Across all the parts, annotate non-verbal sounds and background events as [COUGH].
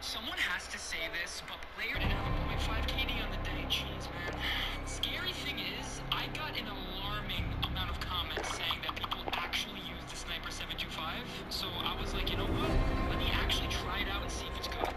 Someone has to say this, but player didn't have 0.5 KD on the day. Jeez, man. Scary thing is, I got an alarming amount of comments saying that people actually use the Sniper 725. So I was like, you know what? Let me actually try it out and see if it's good.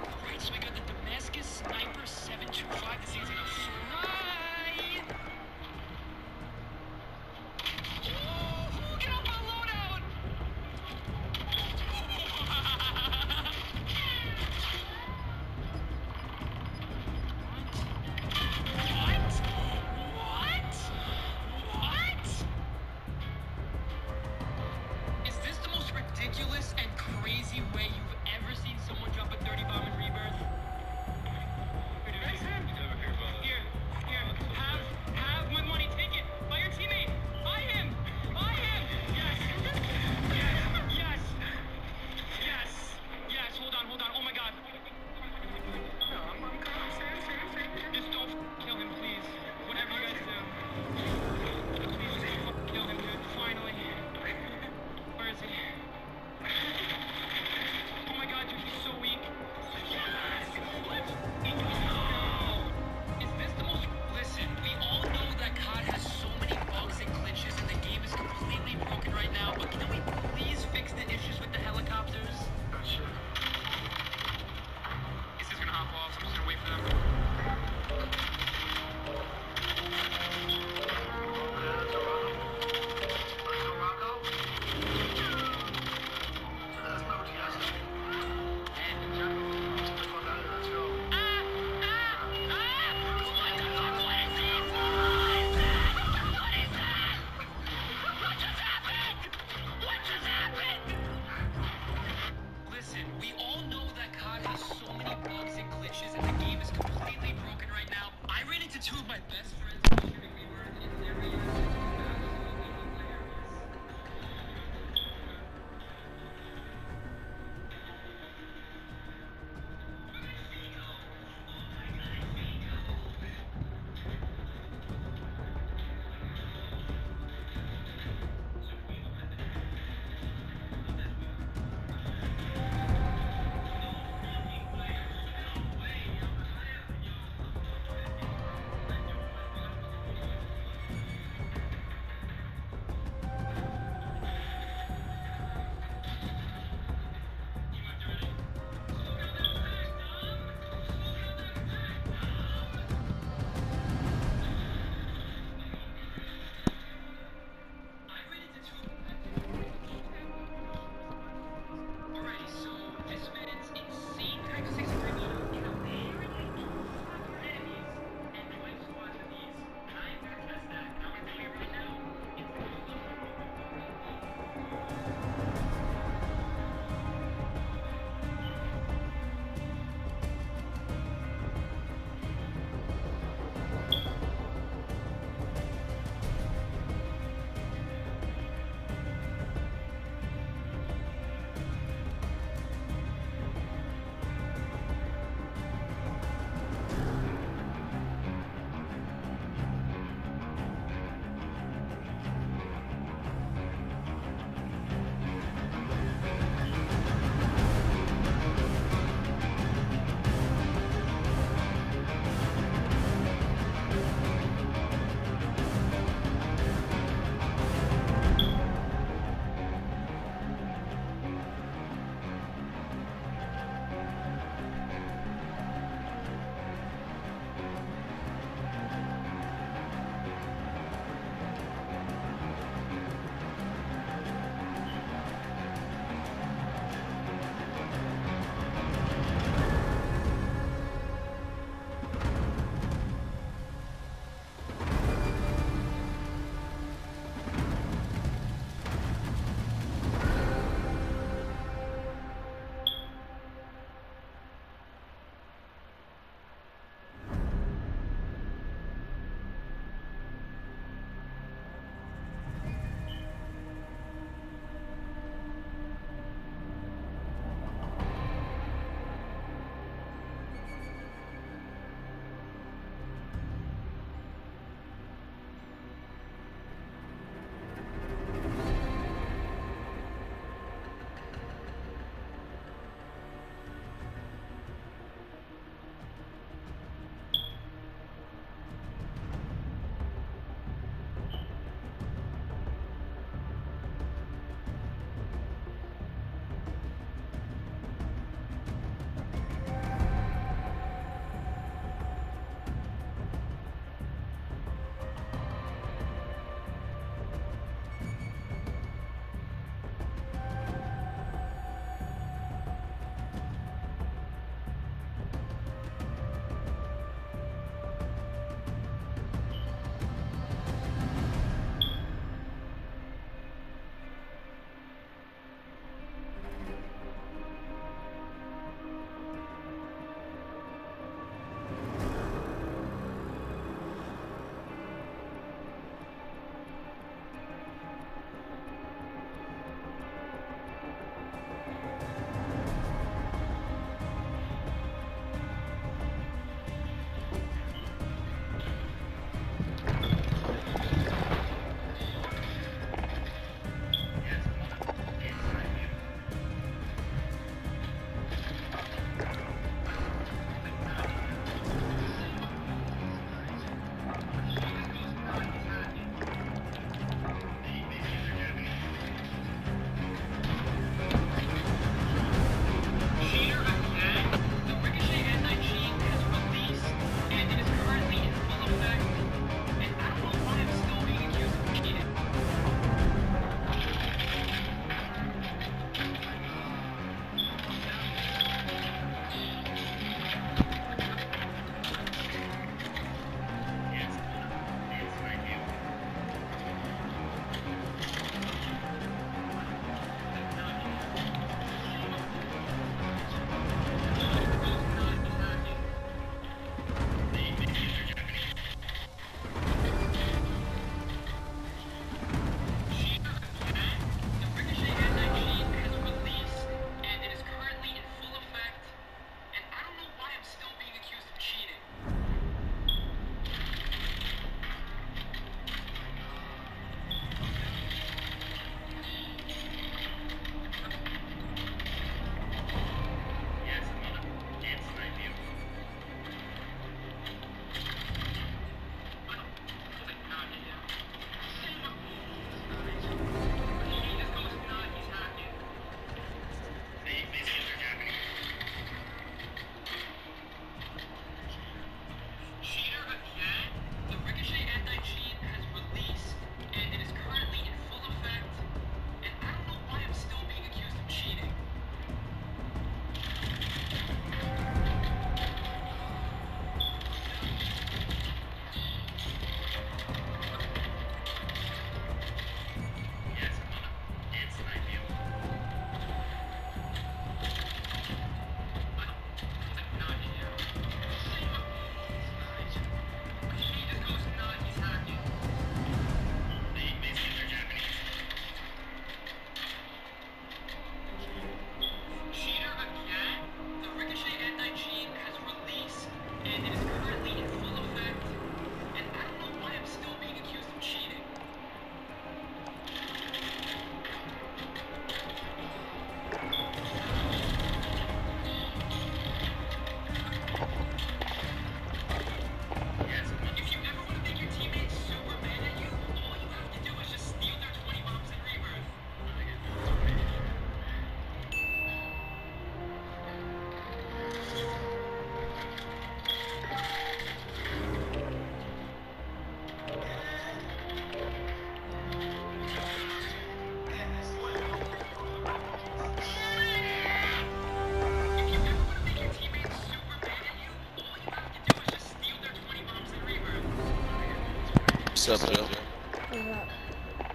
up, yo?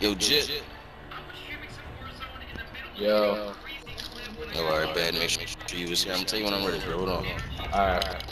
Yo, Jit. Yo. Yo, alright, bad. Make sure you was here. I'm tell you when I'm ready, bro. Hold on. Alright.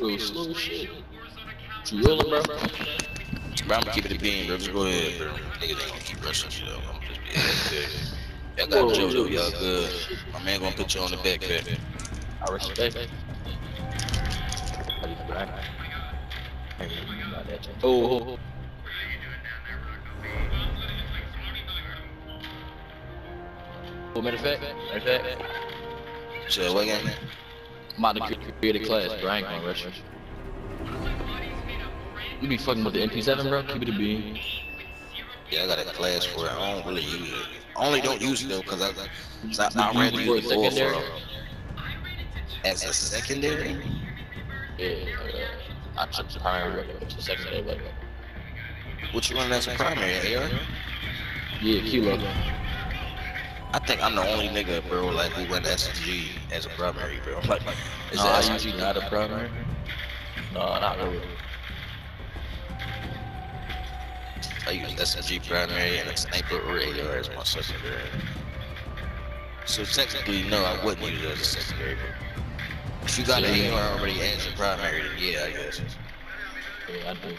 Real slow shit. You rolling, bro? Bro, I'm keeping it beam, bro. Just go ahead, bro. Niggas ain't gonna keep rushing shit up. I'm just being [LAUGHS] Y'all got JoJo, y'all good. My man gonna put you on the back, baby. I respect it. Oh, oh, oh. Well, matter of fact, matter of fact. So, what again. I'm about to create a class, bro. I ain't gonna rush you. You be fucking with the MP7, bro? Keep it a beam. Yeah, I got a class for it. I don't really use it. I only don't use it though because I, cause I, I You rather use it for the secondary? for as a secondary. Yeah, uh, I took the primary, but it's the secondary, but What you running as a primary, AR? yeah, kilo. I think I'm the only nigga, bro, like who run SMG as a primary, bro. [LAUGHS] Like, is No, that I not a primary. No, not really. I use SMG primary and a sniper or AR as my secondary. So technically, no, I wouldn't use it as a secondary. If you got an AR already as your primary, then yeah, I guess. Yeah, I do.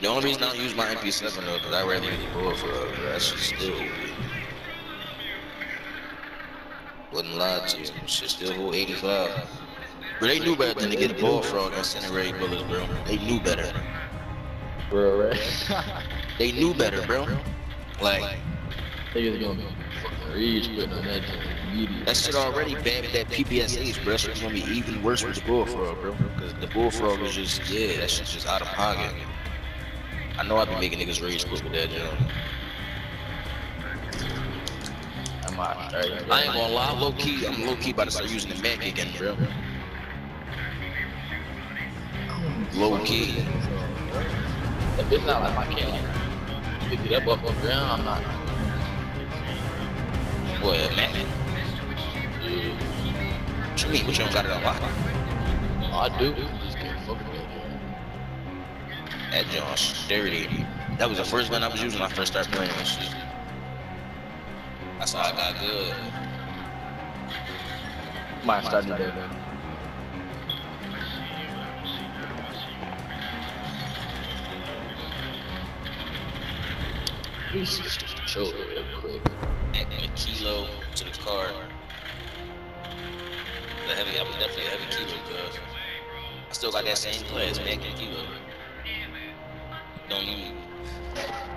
The only reason I don't use my MP7 though, because I rather use bullet for uh, that shit still. Wouldn't lie to you, shit still hold 85. But they knew better than to get a bullfrog and incinerate bullets, bro. They knew better. Bro, right? [LAUGHS] They knew better, bro. Like, Niggas gonna be fucking rage quitting on that immediately. that shit already bad with that PPSH, bro. Shit's gonna be even worse with the bullfrog, bro. Because the bullfrog is just, yeah, that shit's just out of pocket. I know I've been making niggas rage quit with that, Joe. I'm out. Right, I ain't gonna lie, low key, I'm low key about to start using the Mac again, bro. Low key. If it's not like I can't like pick it up off the ground, I'm not. What, Mac? Yeah. What you mean? What you don't got it unlocked? I do. That John's sturdy. That was the first gun I was using when I first started playing this shit. That's how I got good. Might start to do that. Please just chill real quick. Add a kilo to the car. The heavy, I was definitely a heavy kilo, cuz. I still got that same class, Mac and kilo. Don't it.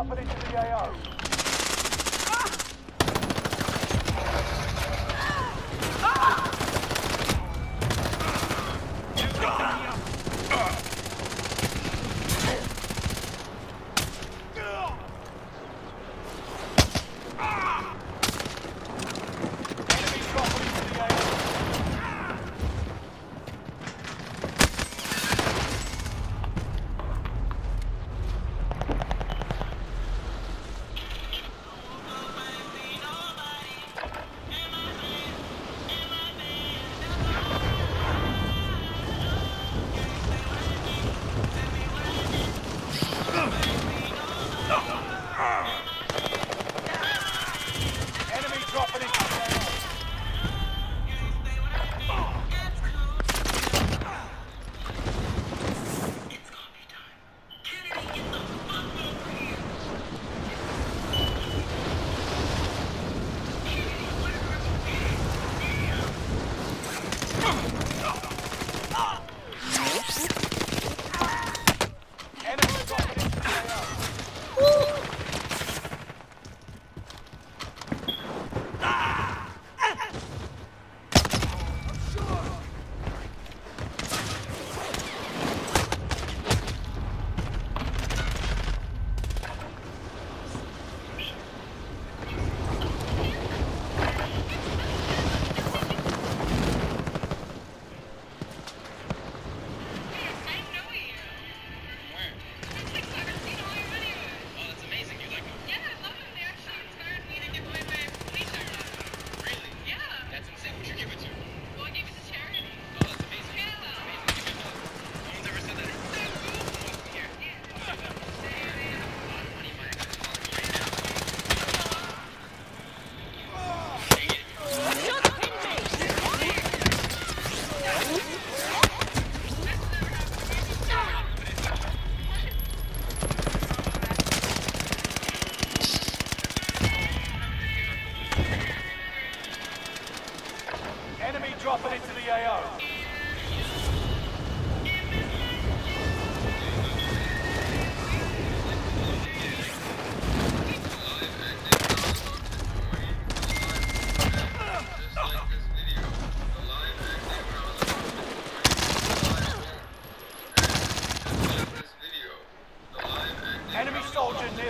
Enemy dropping into the AO.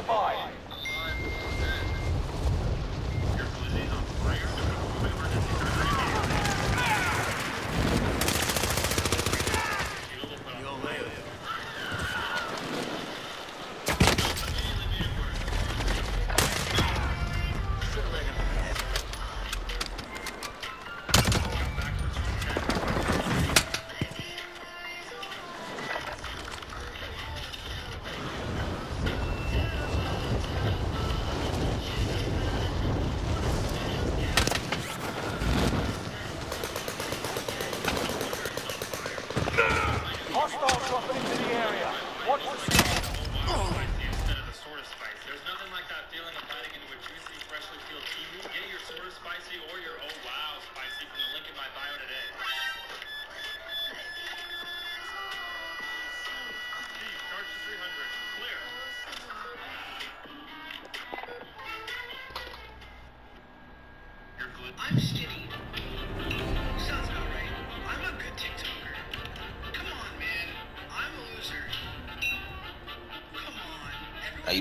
Nearby.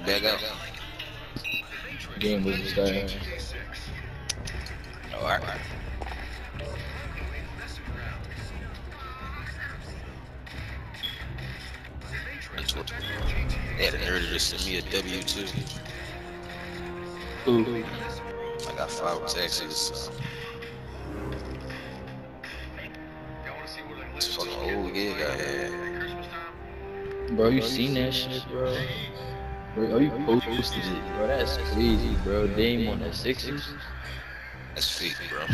How you back out? Game was. Oh, alright. That's what. They had a nerve to send me a W two. Ooh. I got five taxes. This fucking old gig I had. Bro, you seen that shit, bro? Bro, oh, you posted it, bro. That's crazy, bro. Dame on the Sixers. That's fake, bro.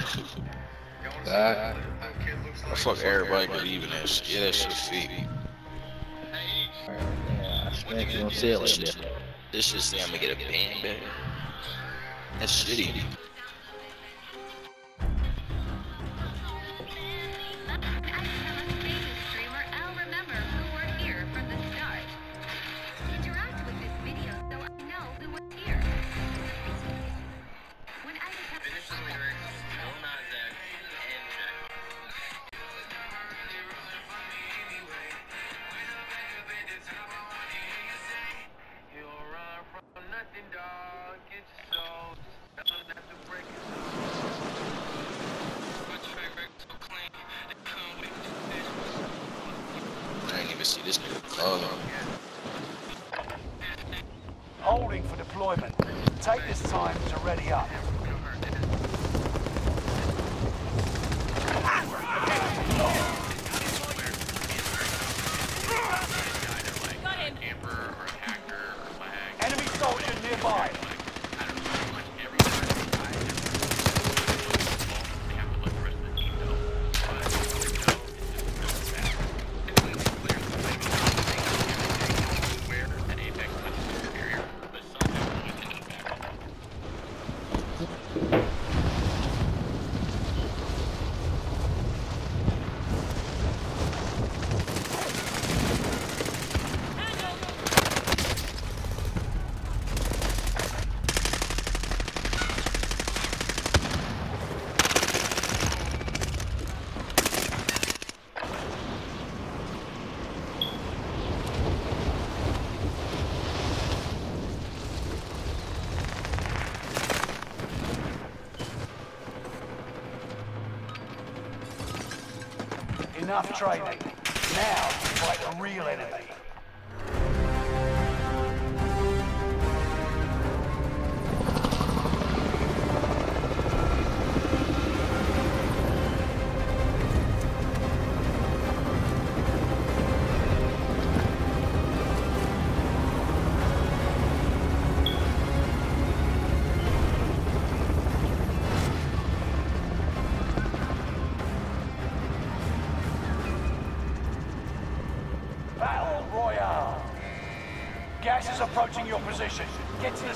God. I fuck everybody believing that shit. Yeah, that shit fake. Alright, yeah, I smack you don't say it like that. This shit say I'm gonna get a band back. That's shitty. Even see this nigga calling. Holding for deployment. Take this time to ready up. Enemy soldier nearby. Training.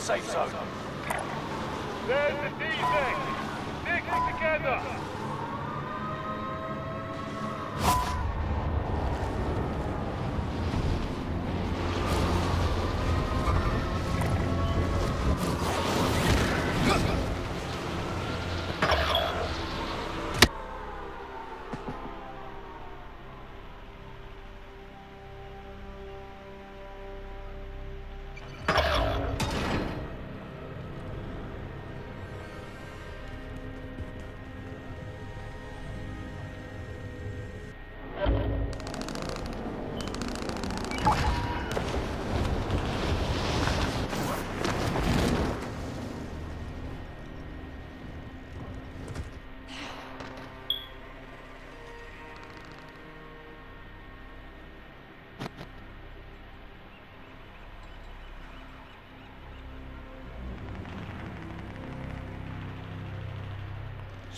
Safe zone.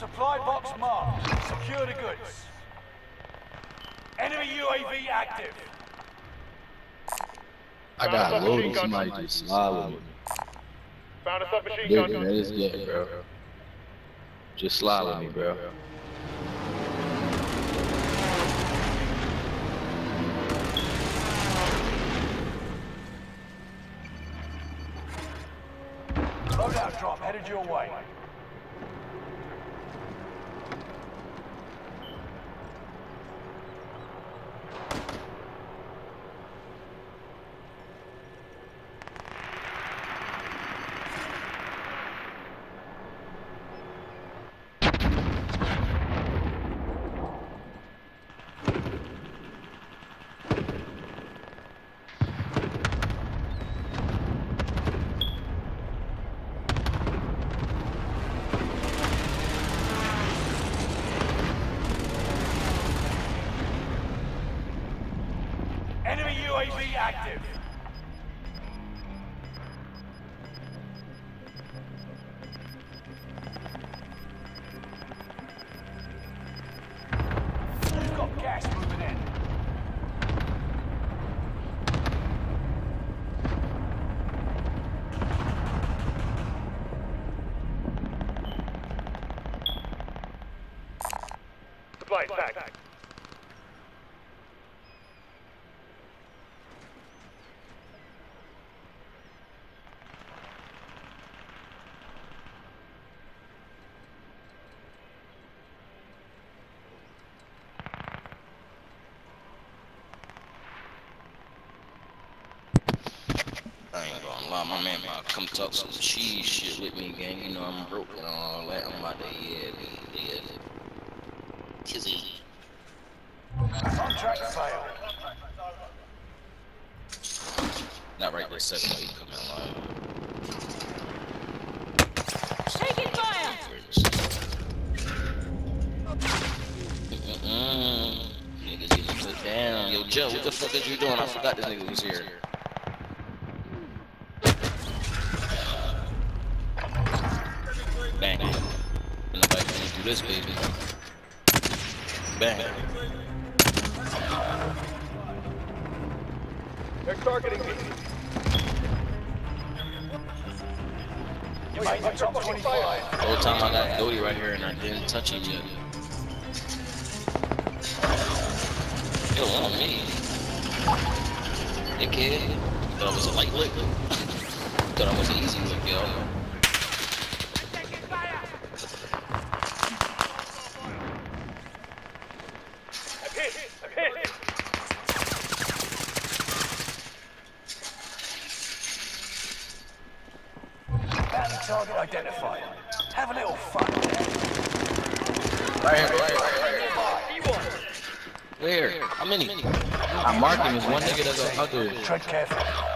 Supply box marked. Secure the goods. Enemy UAV active. I got loaded. Somebody just slide with me. Found a submachine Dude, gun. that is good, bro. Just slide with me, bro. Loadout drop headed your way. Enemy UAV active. Tag. I ain't gonna lie, my man about to come talk some cheese shit with me, gang. You know I'm broke and all that. I'm about to, yeah, yeah, yeah. Kizzy. Contract failed. Not right this second, but he coming alive. Taking fire! Mm-mm. Niggas getting put down. Yo, Joe, what the fuck is you doing? I forgot this nigga was here. Bang. Nobody can do this, baby. Bang. They're targeting me. You made the top 25. The whole time I got Dodie right here and I didn't touch him yet. Yo, on me. Dickhead. Thought I was a light lick. [LAUGHS] Thought I was an easy lick, yo. Nigga that's out. Tread carefully.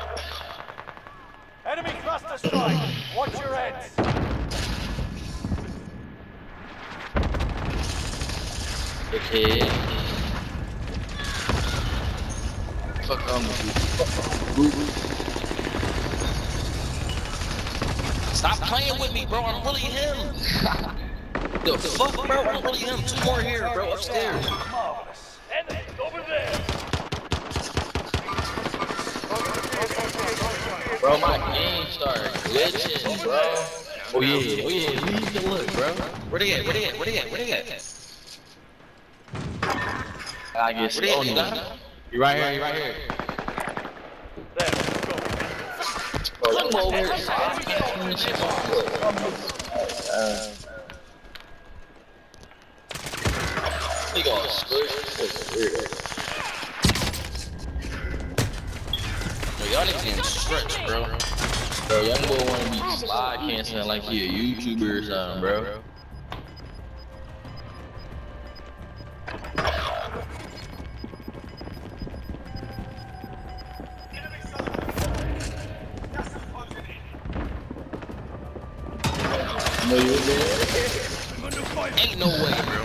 Game started glitching, bro. Oh yeah, oh yeah, need to look, bro. Where they at? Where they at? Where they at? Where they at? I get Where they. You right here, you right here. Come over here. Uh, all squirt. Yo, y'all niggas getting stretched, bro. Bro, young boy wanna be slide canceling like he a YouTuber or something, bro. No, you? Ain't no way, bro.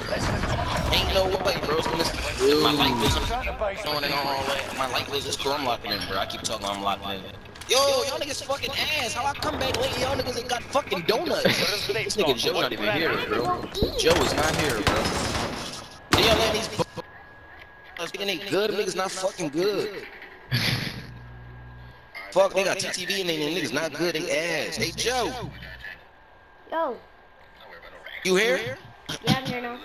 Ain't no way, bro. It's gonna- My light was Trying to base on and all that. My light was cool. I'm locking in, bro. I keep talking. I'm locking in. Yo, y'all niggas fucking ass. How I come back late? Y'all niggas ain't got fucking donuts. this nigga Joe not even here, bro. Joe is not here, bro. Then y'all let these bu- bu- thinking they good. Niggas not fucking good. Fuck, they got TTV and they niggas not good. They ass. Hey Joe, Yo, you here? yeah, I'm here now.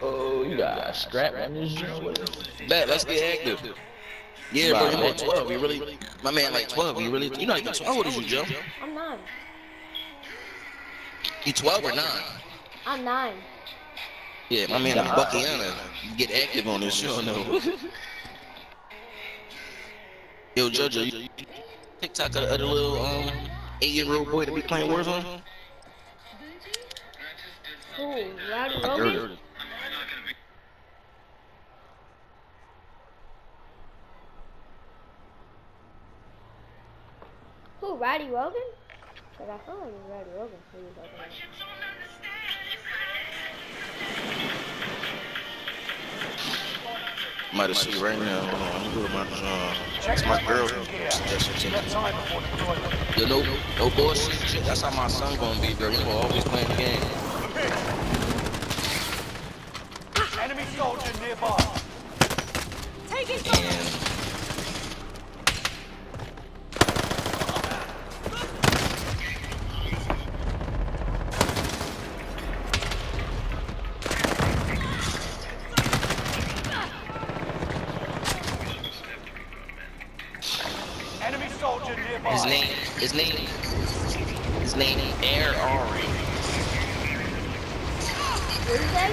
Oh, you got a strap on this joint. Bet, let's get active. Yeah, bro, you like 12. You really, my man, like 12. You really, you not even 12. How old is you, Joe? I'm nine. You 12 or 9? I'm nine. Yeah, my man, I'm like Buckiana. You get active on this show, no. [LAUGHS] Yo, Jojo, you TikTok of the little um eight-year-old boy to be playing Warzone? Who? Rowdy I Rogan? heard it. Who? Rowdy Rogan? Cause I feel like it's Rowdy Rogan. Who you talking about? Might have seen right now. Hold on, I'm doing my uh, Check it's my girl. weapons and gear. You to got time before deployment. Yo, no, no bullshit. shit. That's how my son gonna be, bro. You know, always playing the game. Enemy soldier nearby. And his name, his name, his name, Air Ari. What you say?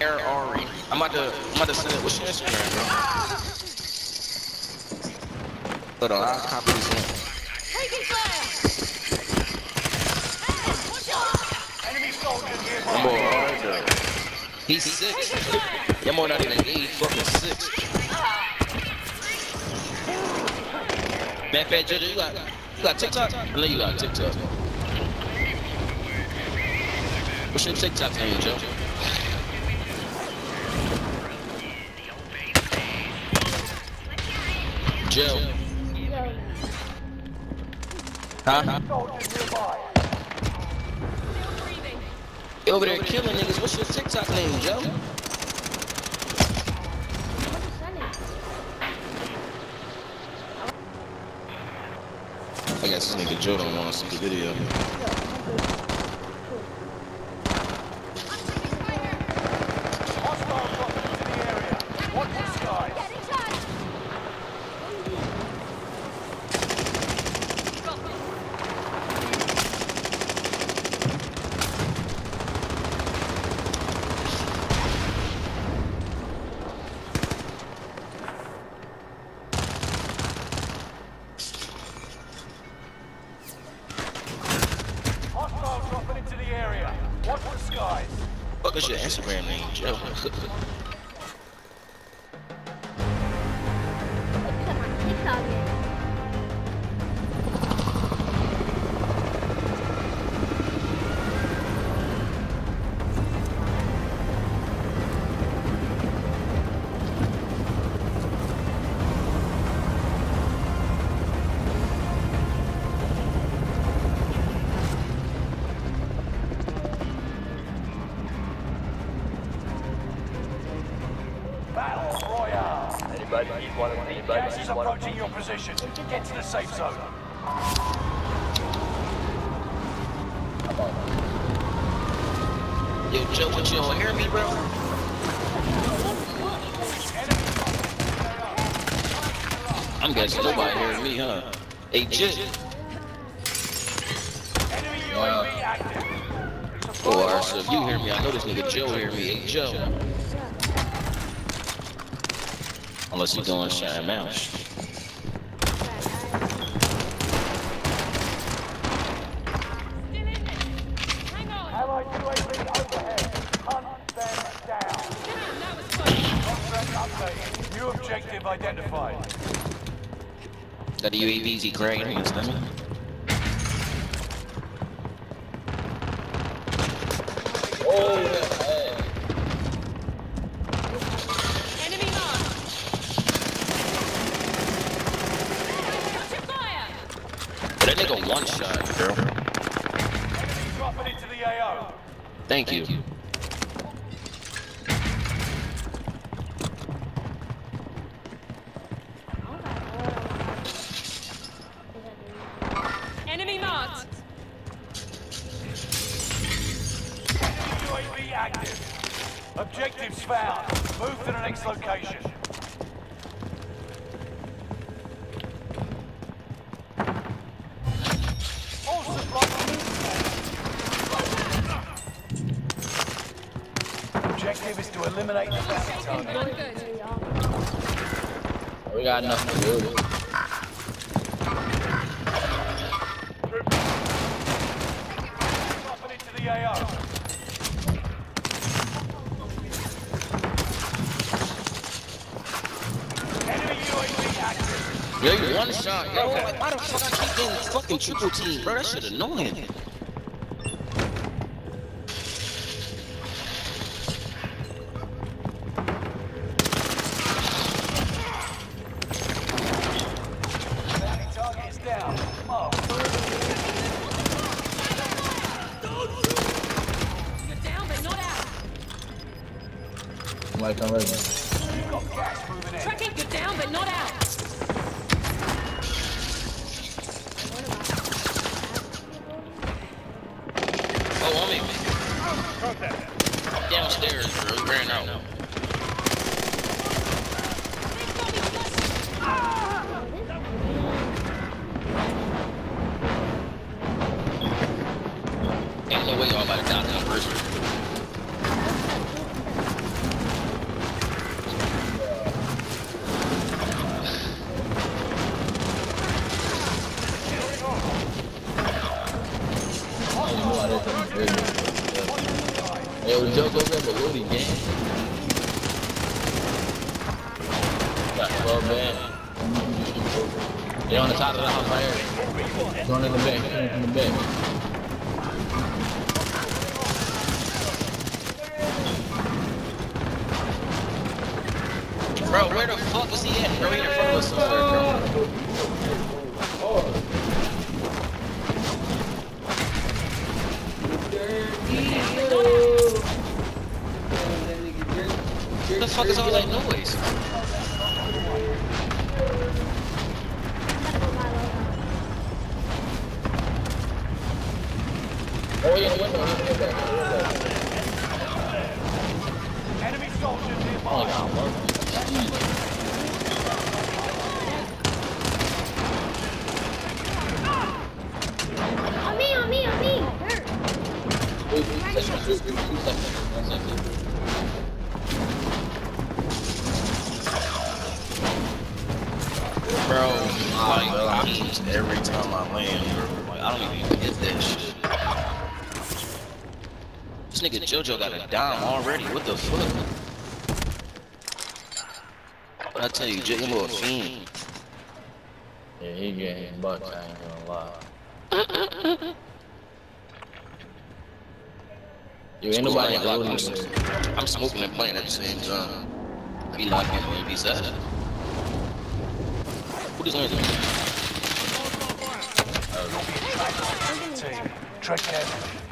Air, Ari. I'm about to, I'm about to send it. What's your Instagram, bro? Hold on, I'll copy this link. Enemy soldier That nearby. boy hard though. He's six. That boy not even eight, fucking six. Man, Fat Jojo, you got, you got TikTok? I know you got TikTok. What's your TikTok name, Joe? Joe. Huh? Over there killing niggas. What's your TikTok name, Joe? what you sending? I guess this nigga Joe don't want to see the video. Position. Get to the safe zone. Yo, Joe, what you don't hear me, bro? I'm guessing nobody heard me, huh? Hey, Jit. Enemy UAV active. Oh, so if you hear me, I know this nigga Joe hear me. Hey, Joe. Unless he's going shine mouse. Identified. Got the UAVs, he cragging in Dropping into the AO. Enemy UAV active. Yo, you one shot, yo. Why the fuck I keep getting fucking triple team, bro? That shit annoying. Got 12 band. They on the top of the house right here. Going in the back, going in the back. Bro, where the fuck is he at? Bro, he in front of us somewhere, bro. What the fuck is all that noise? Oh, yeah. Enemy soldier nearby. Oh, bro. On me, on me, on me. Bro, like, every time I land, bro. Like, I don't even get that shit. This nigga JoJo got a dime already. What the fuck? But I tell you, Jigga a fiend. Yeah, he getting bucks, I ain't gonna lie. [LAUGHS] Yo, ain't nobody Like, loading I'm. I'm smoking and playing at the same time. Be like him and be sad. Who this landing? Team, tread carefully.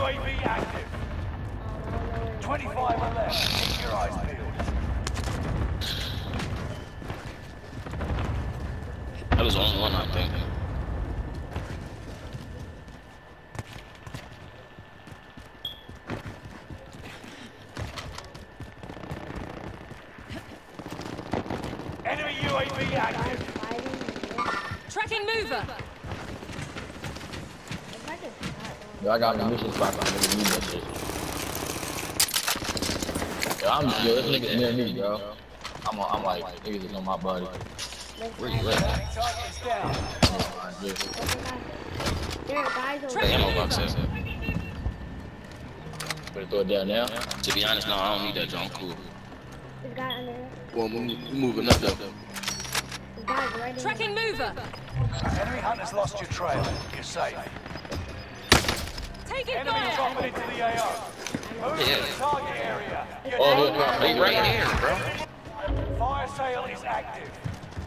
UAV active. 25 are left. Keep your eyes peeled. That was only one, I think. I got munitions box. I'm gonna need that shit. Yo, I'm yo, this nigga's near me, bro. I'm on, I'm like, niggas is on my body. Where you at? Target's down. Fine, yeah. There are guys over The ammo box is. Better throw it down now. To be honest, no, I don't need that junk. I'm cool. This guy under there. Well, we we moving up though. This right Tracking mover. Enemy hunters lost your trail. You're safe. Yeah. the target area. Get Oh, down. yeah, They right here, bro. Fire sale is active.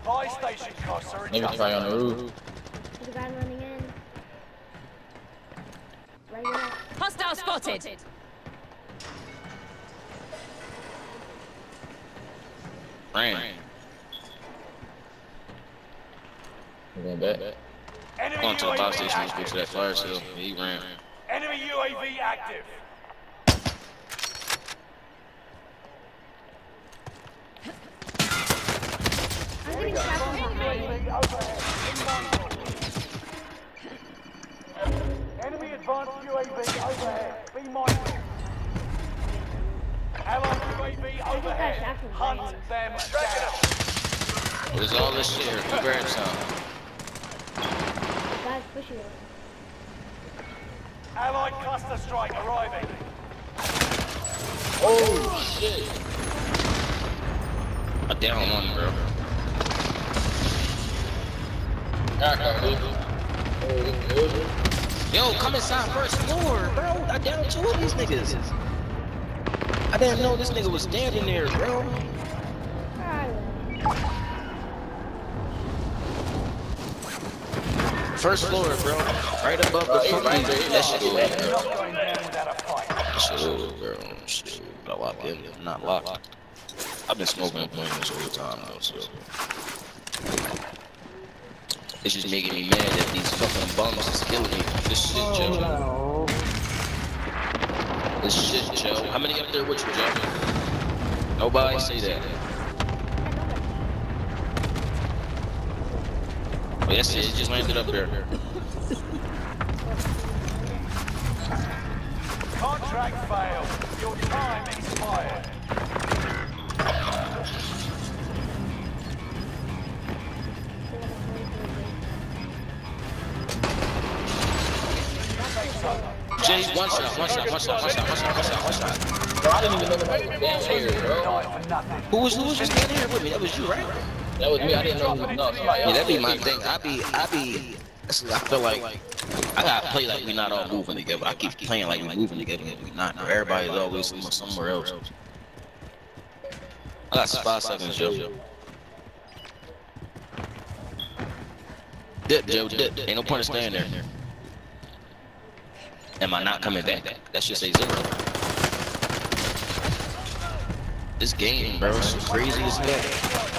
Buy station costs are Niggas adjusted. probably on the roof. There's a guy running in. Right there. Hostile spotted. Ran. We're going back. Going to the fire station. Let's go to that fire sale. He ran. Enemy UAV active. I'm getting shot from behind. UAV overhead. Be mindful. Enemy advanced UAV overhead. Be mindful. Allied UAV overhead. shot from Hunt behind. them down. What is all this shit here? Who grabbed some? The guy's pushing it. Allied cluster strike arriving. Oh, oh shit. I down one, bro. Back up, bitch. Oh, this is- Yo, come inside first floor, bro. I down two of these niggas. I didn't know this nigga was standing there, bro. First floor, bro. Right above the fucking. That shit over, You're bro. going down without a fight. That shit over, bro. Shit. I locked in. Not locked. I've been smoking and playing this whole time, though, so. It's just making me mad that these fucking bums is killing me. This shit, Joe. This shit, Joe. How many up there with you, Joe? Nobody say that. Oh, yes, it just landed up there. Contract failed. Your time expired. Jay, one shot, one shot, one shot, one shot, one shot, one shot, one shot. Bro, I didn't even know nobody was here, bro. Die for nothing. Who was who was just standing here with me? That was you, right? That was me. I didn't know no, somebody Yeah, else. that be my thing. I be, I be. I feel like I gotta play like we not all moving together. I keep playing like we moving together, but we not. Everybody's always somewhere, else. I got five seconds, Joe. Dip, Joe, dip. Ain't no point in staying there. Am I not coming back? That should say zero. This game, bro, is crazy as heck.